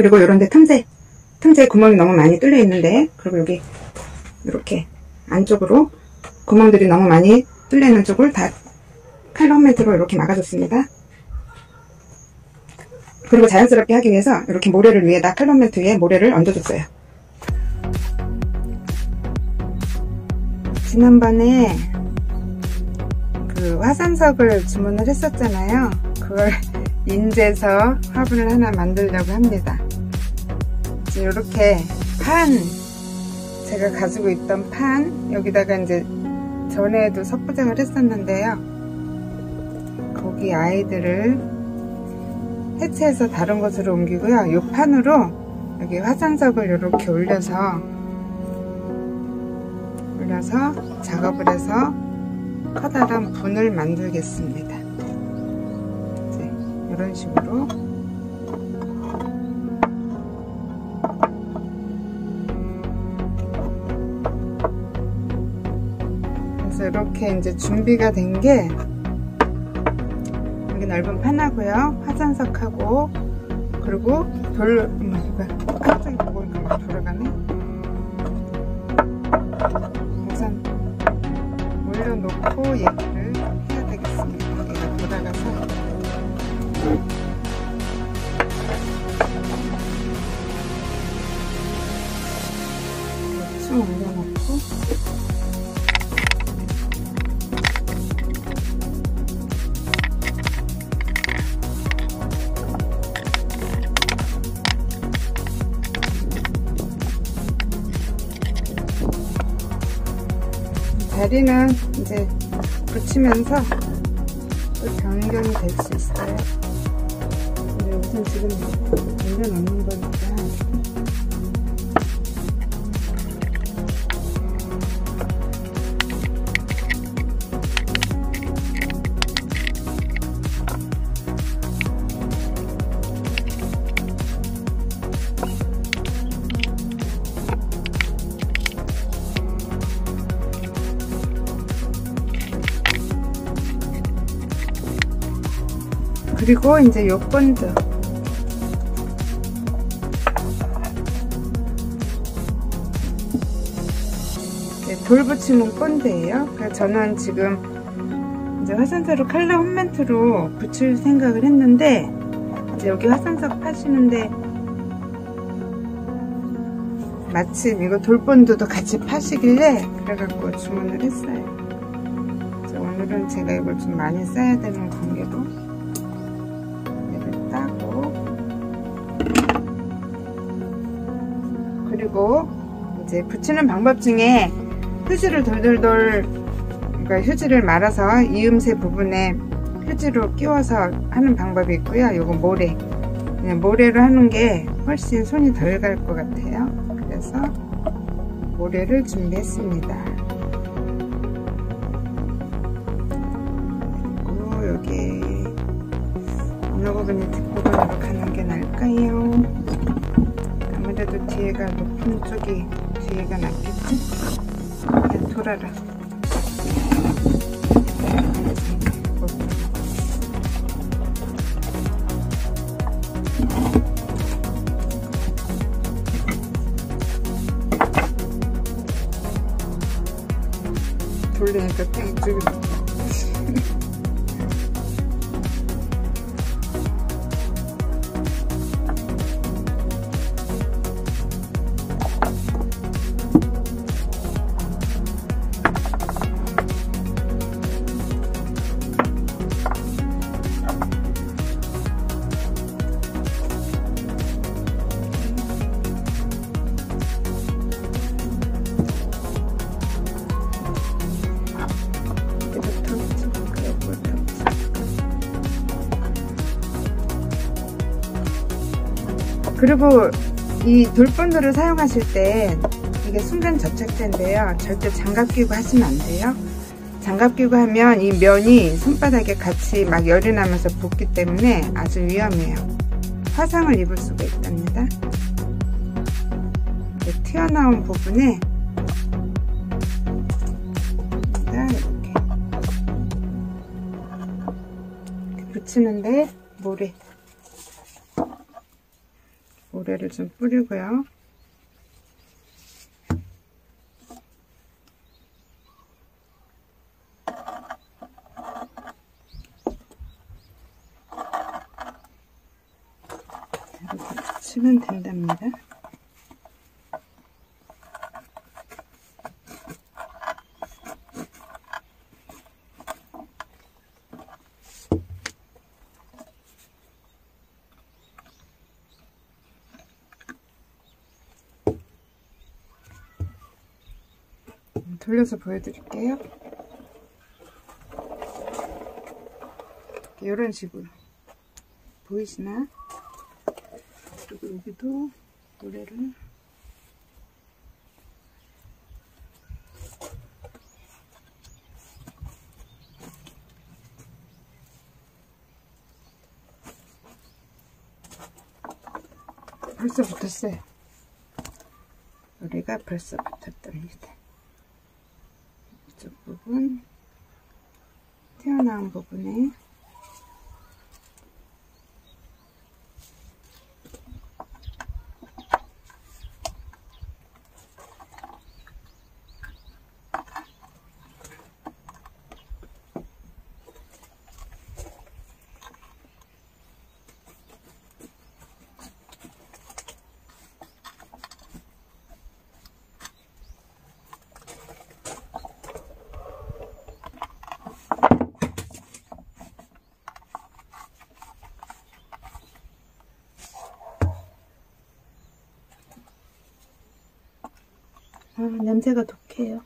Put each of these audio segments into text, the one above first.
그리고 이런데 틈새 틈새 구멍이 너무 많이 뚫려 있는데 그리고 여기 이렇게 안쪽으로 구멍들이 너무 많이 뚫려 있는 쪽을 다 칼럼 멘트로 이렇게 막아줬습니다. 그리고 자연스럽게 하기 위해서 이렇게 모래를 위에다 칼럼 멘트 위에 모래를 얹어줬어요. 지난번에 그 화산석을 주문을 했었잖아요. 그걸 인제서 화분을 하나 만들려고 합니다. 이렇게 판 제가 가지고 있던 판 여기다가 이제 전에도 석부장을 했었는데요. 거기 아이들을 해체해서 다른 곳으로 옮기고요. 이 판으로 여기 화산석을 이렇게 올려서 올려서 작업을 해서 커다란 분을 만들겠습니다. 이제 이런 식으로 그래서 이렇게 이제 준비가 된 게 여기 넓은 판하고요. 화산석하고 그리고 돌 음, 갑자기 보고 있니까 막 돌아가네? 우선 올려놓고 얘기를 다리는 이제 붙이면서 또 변경이 될 수 있어요. 근데 우선 지금 올려놓는 거니까 그리고 이제 요 본드 돌 붙이는 본드예요. 그래서 저는 지금 이제 화산석을 칼라 홈멘트로 붙일 생각을 했는데 이제 여기 화산석 파시는데 마침 이거 돌본드도 같이 파시길래 그래갖고 주문을 했어요. 오늘은 제가 이걸 좀 많이 써야 되는 관계로 그리고 이제 붙이는 방법 중에 휴지를 돌돌돌 그러니까 휴지를 말아서 이음새 부분에 휴지로 끼워서 하는 방법이 있고요. 요거 모래 그냥 모래로 하는 게 훨씬 손이 덜 갈 것 같아요. 그래서 모래를 준비했습니다. 그리고 여기 어느 부분이 뒷부분으로 가는 게 나을까요? 뒤에가 높은 쪽이 뒤에가 낫겠지? 돌아라. 그리고 이 돌본드를 사용하실 때 이게 순간 접착제인데요. 절대 장갑 끼고 하시면 안 돼요. 장갑 끼고 하면 이 면이 손바닥에 같이 막 열이 나면서 붓기 때문에 아주 위험해요. 화상을 입을 수가 있답니다. 튀어나온 부분에 이렇게 붙이는데 모래 모래를 좀 뿌리고요. 이렇게 붙이면 된답니다. 돌려서 보여드릴게요. 이런 식으로 보이시나? 그리고 여기도 노래를 벌써 붙었어요. 노래가 벌써 붙었답니다. 부분 튀어나온 부분에 아, 냄새가 독해요.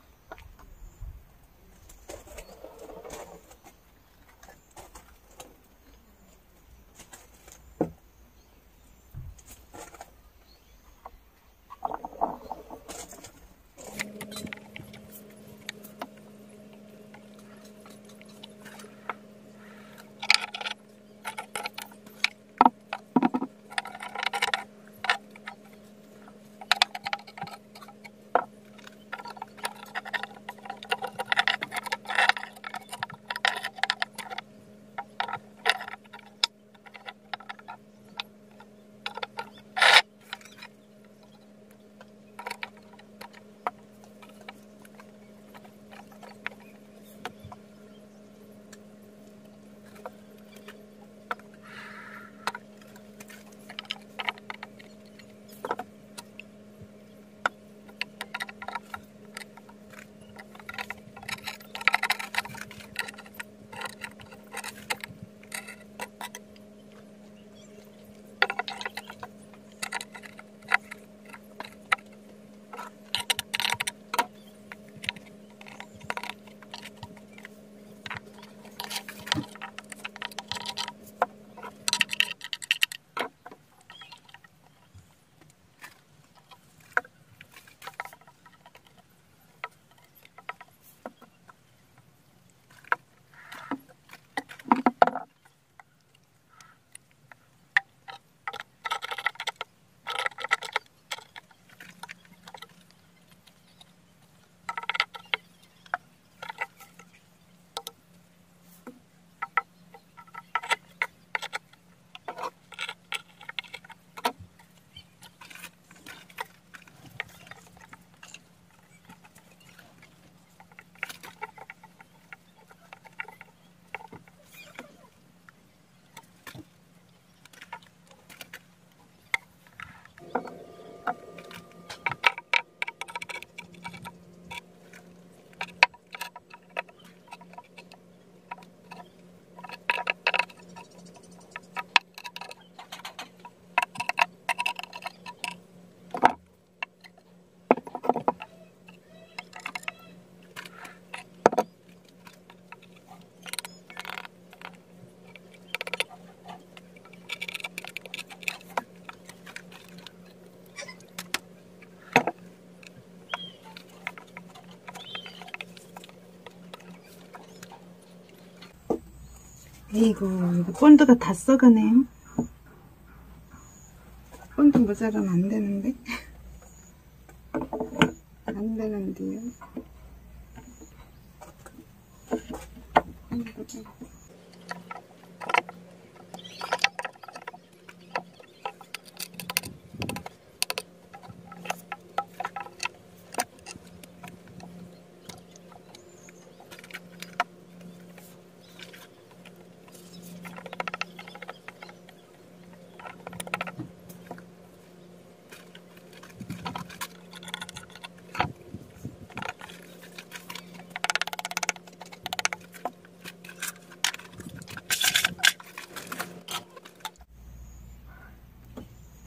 에이구, 이거 본드가 다 썩어네요. 본드 모자라면 안 되는데. 안 되는데요.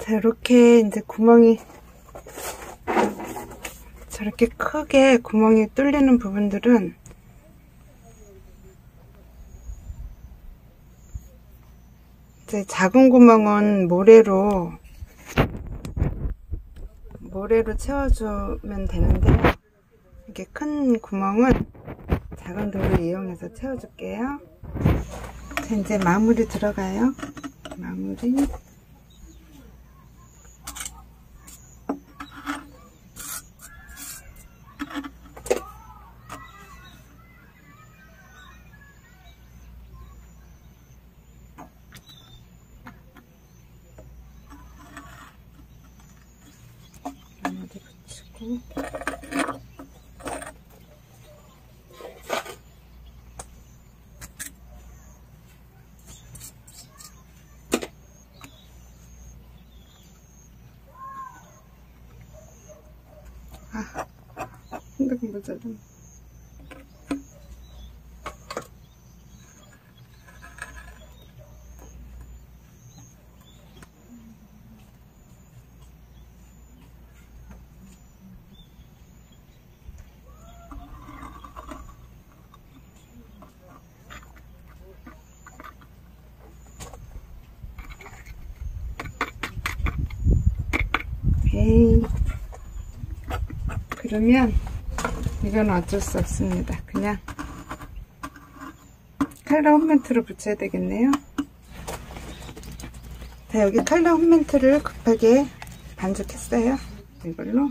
자, 이렇게 이제 구멍이 저렇게 크게 구멍이 뚫리는 부분들은 이제 작은 구멍은 모래로 모래로 채워주면 되는데 이렇게 큰 구멍은 작은 돌을 이용해서 채워줄게요. 자, 이제 마무리 들어가요. 마무리. 붙이고. 아, 핸드폰 모자좀 그러면 이건 어쩔 수 없습니다. 그냥 칼라 홈멘트를 붙여야 되겠네요. 자, 여기 칼라 홈멘트를 급하게 반죽했어요. 이걸로.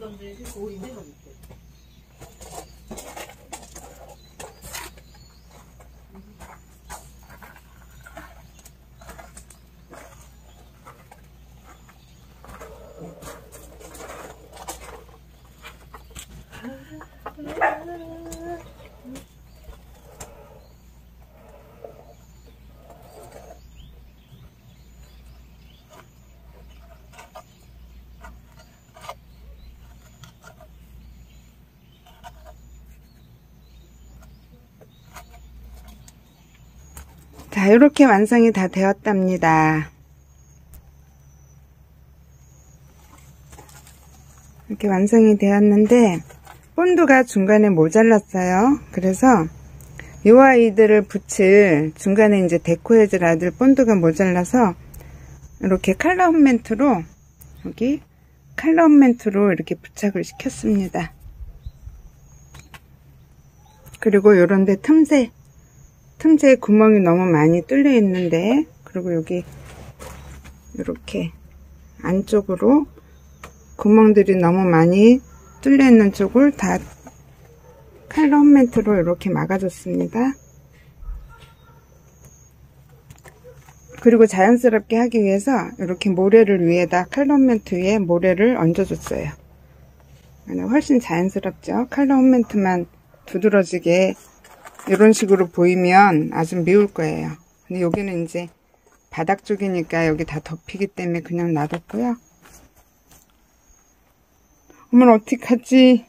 사람이 집어던지 자, 이렇게 완성이 다 되었답니다. 이렇게 완성이 되었는데 본드가 중간에 모자랐어요. 그래서 이 아이들을 붙일 중간에 이제 데코해줄 아이들 본드가 모자라서 이렇게 칼라 홈멘트로 여기 칼라 홈멘트로 이렇게 부착을 시켰습니다. 그리고 요런데 틈새 틈새에 구멍이 너무 많이 뚫려 있는데 그리고 여기 이렇게 안쪽으로 구멍들이 너무 많이 뚫려 있는 쪽을 다 칼럼 홈멘트로 이렇게 막아줬습니다. 그리고 자연스럽게 하기 위해서 이렇게 모래를 위에다 칼럼 홈멘트 위에 모래를 얹어줬어요. 훨씬 자연스럽죠? 칼럼 홈멘트만 두드러지게 이런 식으로 보이면 아주 미울 거예요. 근데 여기는 이제 바닥 쪽이니까 여기 다 덮이기 때문에 그냥 놔뒀고요. 어머 어떡하지?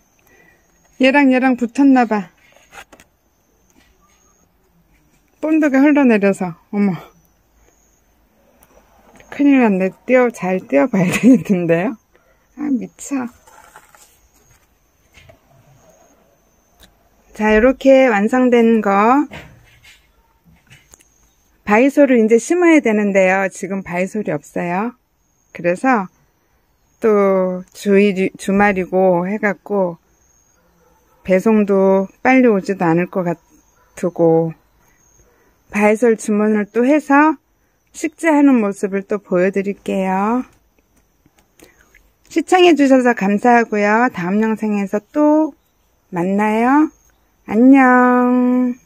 얘랑 얘랑 붙었나봐. 본드가 흘러내려서 어머 큰일 났네. 띄어 잘 띄어봐야 되겠는데요. 아 미쳐. 자 이렇게 완성된 거 바이솔을 이제 심어야 되는데요. 지금 바이솔이 없어요. 그래서 또 주일, 주말이고 해갖고 배송도 빨리 오지도 않을 것 같고 바이솔 주문을 또 해서 식재하는 모습을 또 보여드릴게요. 시청해주셔서 감사하고요. 다음 영상에서 또 만나요. 안녕.